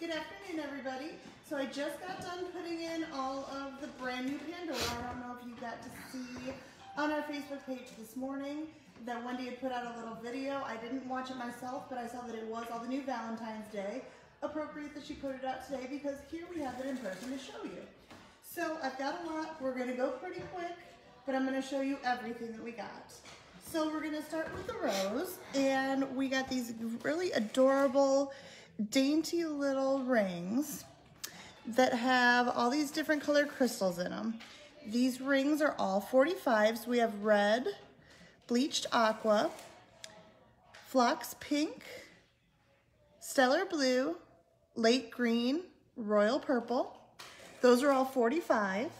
Good afternoon, everybody. So I just got done putting in all of the brand new Pandora. I don't know if you got to see on our Facebook page this morning that Wendy had put out a little video. I didn't watch it myself, but I saw that it was all the new Valentine's Day. Appropriate that she put it out today because here we have it in person to show you. So I've got a lot. We're gonna go pretty quick, but I'm gonna show you everything that we got. So we're gonna start with the rose, and we got these really adorable, dainty little rings that have all these different colored crystals in them. These rings are all 45s. We have red, bleached aqua, phlox pink, stellar blue, late green, royal purple. Those are all 45.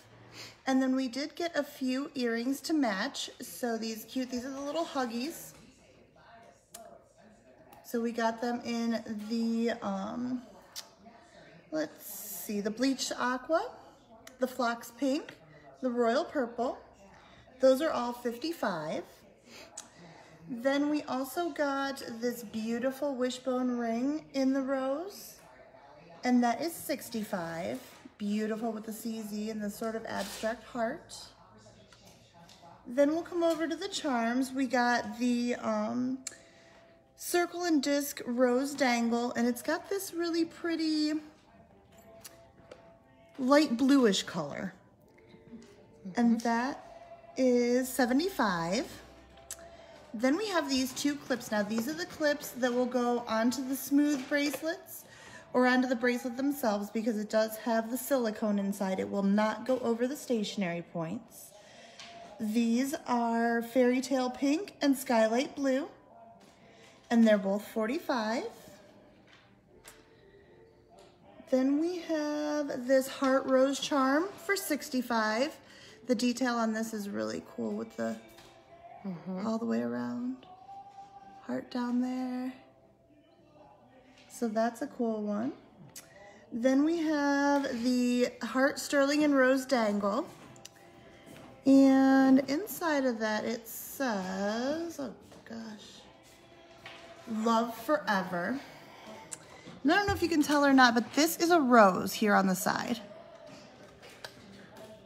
And then we did get a few earrings to match. So these cute, these are the little huggies. So we got them in the, um, let's see, the bleached aqua, the phlox pink, the royal purple. Those are all 55. Then we also got this beautiful wishbone ring in the rose, and that is 65. Beautiful with the CZ and the sort of abstract heart. Then we'll come over to the charms. We got the um, circle and disc rose dangle, and it's got this really pretty light bluish color. And mm-hmm. that is 75. Then we have these two clips. Now these are the clips that will go onto the smooth bracelets or onto the bracelet themselves because it does have the silicone inside. It will not go over the stationary points. These are Fairy Tale Pink and Skylight Blue, and they're both 45. Then we have this Heart Rose Charm for 65. The detail on this is really cool with the mm -hmm. all the way around. Heart down there. So that's a cool one. Then we have the Heart Sterling and Rose Dangle. And inside of that it says, oh gosh, Love Forever. And I don't know if you can tell or not, but this is a rose here on the side.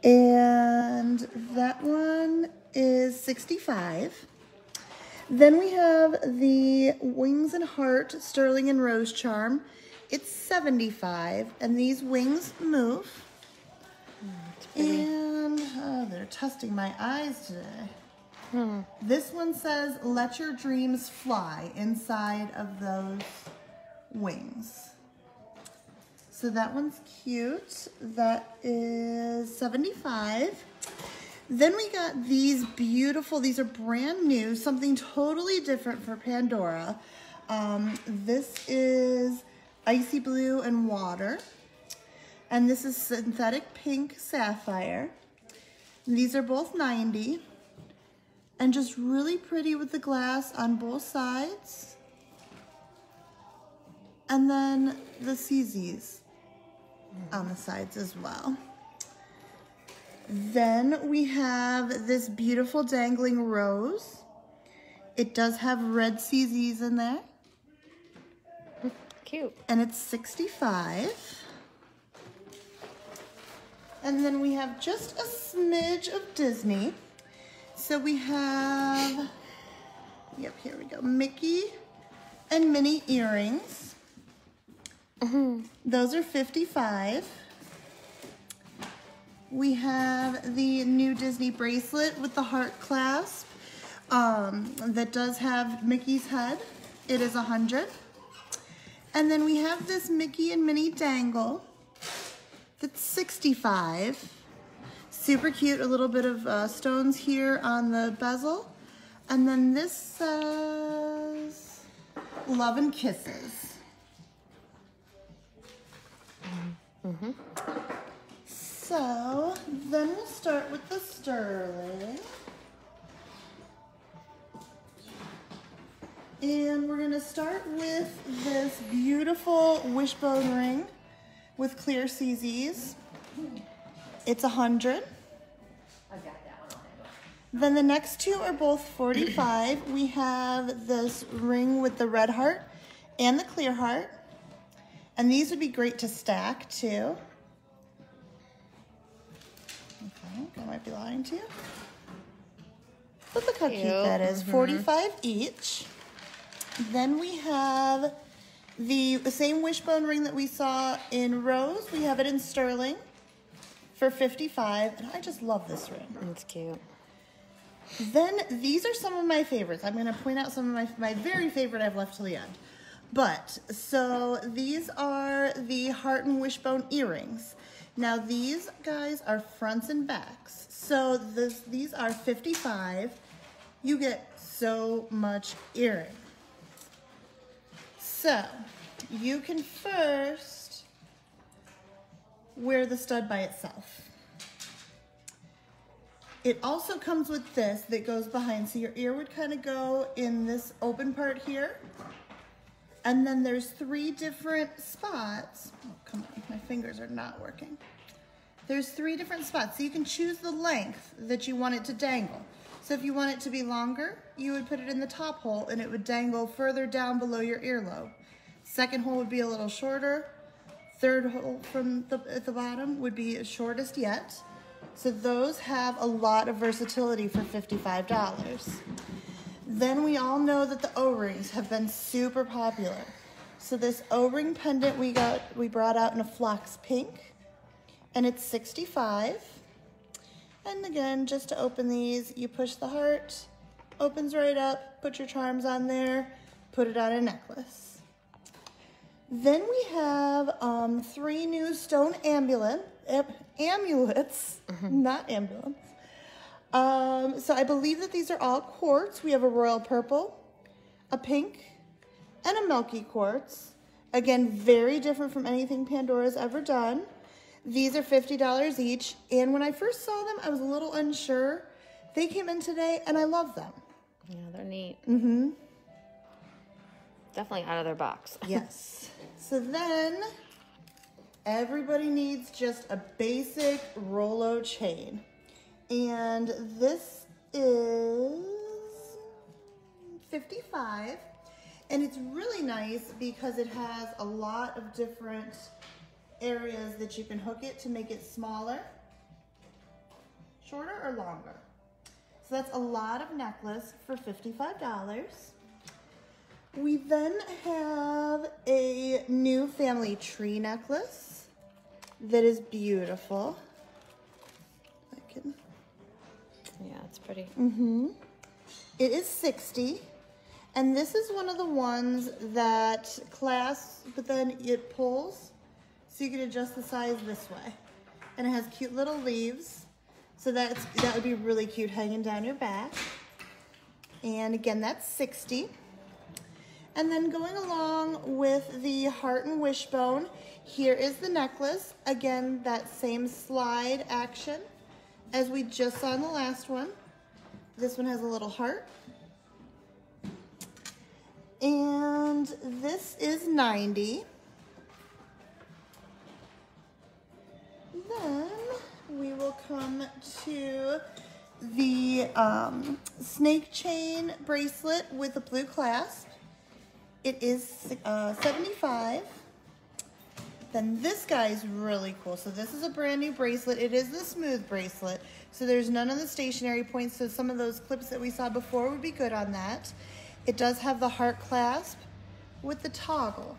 And that one is 65. Then we have the Wings and Heart Sterling and Rose Charm. It's 75, and these wings move. Mm, and oh, they're testing my eyes today. Hmm. This one says, let your dreams fly inside of those wings. So that one's cute. That is 75. Then we got these beautiful, these are brand new, something totally different for Pandora. Um, this is icy blue and water. And this is synthetic pink sapphire. These are both 90. And just really pretty with the glass on both sides. And then the CZs on the sides as well. Then we have this beautiful dangling rose. It does have red CZs in there. Cute. And it's 65. And then we have just a smidge of Disney. So we have, yep, here we go, Mickey and Minnie earrings. Mm -hmm. Those are 55. We have the new Disney bracelet with the heart clasp um, that does have Mickey's head. It is 100. And then we have this Mickey and Minnie dangle that's 65. Super cute, a little bit of uh, stones here on the bezel. And then this says Love and Kisses. Mm -hmm. So then we'll start with the sterling. And we're gonna start with this beautiful wishbone ring with clear CZs. It's a hundred. Then the next two are both 45. we have this ring with the red heart and the clear heart. And these would be great to stack too. I think I might be lying to you. But look how cute, Cute. that is. Mm-hmm. 45 each. Then we have the, the same wishbone ring that we saw in rose. We have it in sterling for 55. And I just love this ring. It's cute. Then these are some of my favorites. I'm going to point out some of my, my very favorite I've left till the end. But, so these are the heart and wishbone earrings. Now these guys are fronts and backs. So this, these are 55. You get so much earring. So, you can first wear the stud by itself. It also comes with this that goes behind. So your ear would kind of go in this open part here. And then there's three different spots. Oh, come on, my fingers are not working. There's three different spots. So you can choose the length that you want it to dangle. So if you want it to be longer, you would put it in the top hole and it would dangle further down below your earlobe. Second hole would be a little shorter. Third hole from the, at the bottom would be shortest yet. So those have a lot of versatility for $55. Then we all know that the O-rings have been super popular. So this O-ring pendant we got we brought out in a phlox pink and it's 65. And again, just to open these, you push the heart, opens right up, put your charms on there, put it on a necklace. Then we have um, three new stone amulet, am- amulets, not ambulance. Um, so I believe that these are all quartz. We have a royal purple, a pink, and a milky quartz. Again, very different from anything Pandora's ever done. These are $50 each. And when I first saw them, I was a little unsure. They came in today and I love them. Yeah, they're neat. Mm-hmm. Definitely out of their box. Yes. So then everybody needs just a basic Rolo chain. And this is 55. And it's really nice because it has a lot of different areas that you can hook it to make it smaller, shorter or longer. So that's a lot of necklace for $55. We then have a new family tree necklace that is beautiful. I can, Yeah, it's pretty. Mhm. it is 60 and this is one of the ones that clasps but then it pulls so you can adjust the size this way. And it has cute little leaves. So that's that would be really cute hanging down your back. And again, that's 60. And then going along with the heart and wishbone, here is the necklace. Again, that same slide action as we just saw in the last one. This one has a little heart. And this is 90. Then we will come to the um, snake chain bracelet with a blue clasp. It is uh, 75. Then this guy is really cool. So this is a brand new bracelet. It is the smooth bracelet. So there's none of the stationary points. So some of those clips that we saw before would be good on that. It does have the heart clasp with the toggle.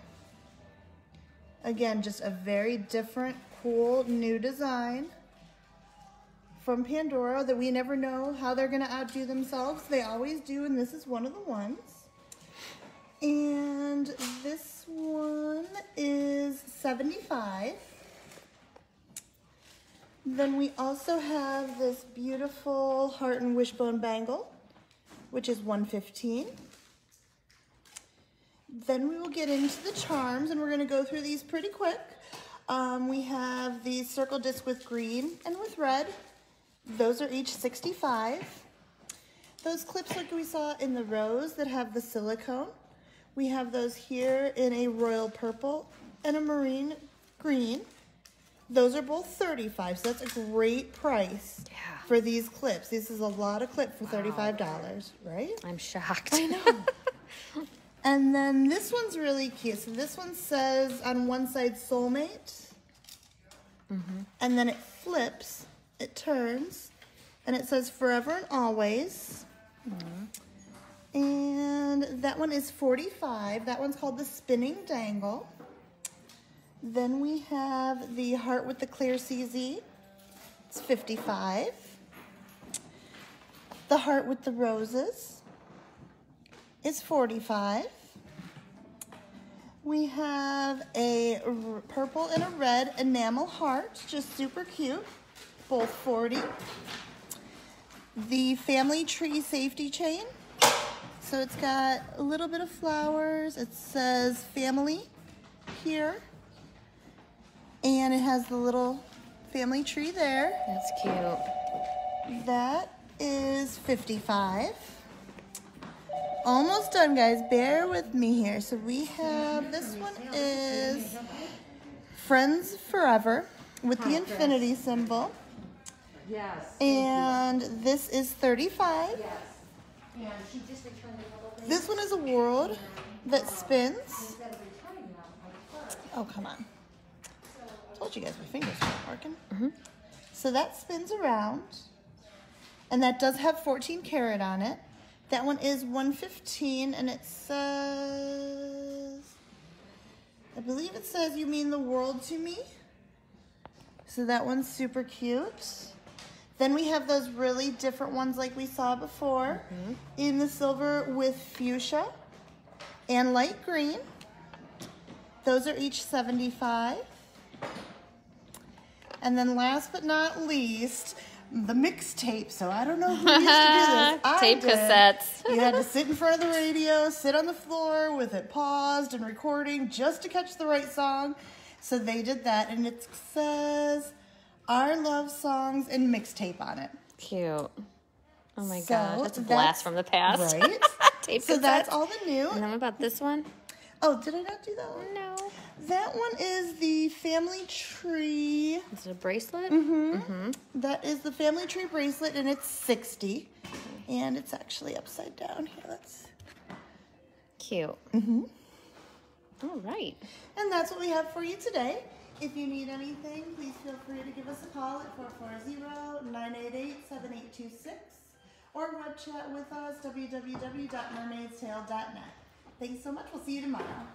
Again, just a very different, cool, new design from Pandora that we never know how they're gonna outdo themselves. They always do, and this is one of the ones. And this one is 75. Then we also have this beautiful heart and wishbone bangle, which is 115. Then we will get into the charms, and we're going to go through these pretty quick. Um, we have the circle disc with green and with red. Those are each 65. Those clips like we saw in the rose that have the silicone. We have those here in a royal purple and a marine green. Those are both 35, so that's a great price Yeah. for these clips. This is a lot of clip for $35, right? I'm shocked. I know. And then this one's really cute. So this one says on one side soulmate. Mm-hmm. And then it flips, it turns, and it says forever and always. Mm-hmm. And that one is 45. That one's called the spinning dangle. Then we have the heart with the clear CZ. It's 55. The heart with the roses is 45. We have a purple and a red enamel heart, just super cute, both 40. The family tree safety chain. So it's got a little bit of flowers. It says family here. And it has the little family tree there. That's cute. That is 55. Almost done, guys. Bear with me here. So we have this one is Friends Forever with the infinity symbol. Yes. And this is 35. And This one is a world that spins. Instead of returning them, I put. Oh, come on. Told you guys my fingers weren't working. Mm-hmm. So that spins around. And that does have 14 karat on it. That one is 115 and it says I believe it says you mean the world to me. So that one's super cute. Then we have those really different ones like we saw before mm-hmm. in the silver with fuchsia and light green. Those are each 75. And then last but not least, the mixtape. So I don't know who used to do this. I Tape did. cassettes. You had to sit in front of the radio, sit on the floor with it paused and recording just to catch the right song. So they did that, and it says our love songs and mixtape on it. Cute. Oh my So gosh, that's a that's- blast from the past. Right? Tape so that's all the new. And then what about this one? Oh, did I not do that one? No. That one is the family tree. Is it a bracelet? Mm-hmm. That is the family tree bracelet, and it's 60. And it's actually upside down here. Let's. Cute. Mm-hmm. All right. And that's what we have for you today. If you need anything, please feel free to give us a call at 440-988-7826 or web chat with us www.mermaidstale.net. Thanks so much. We'll see you tomorrow.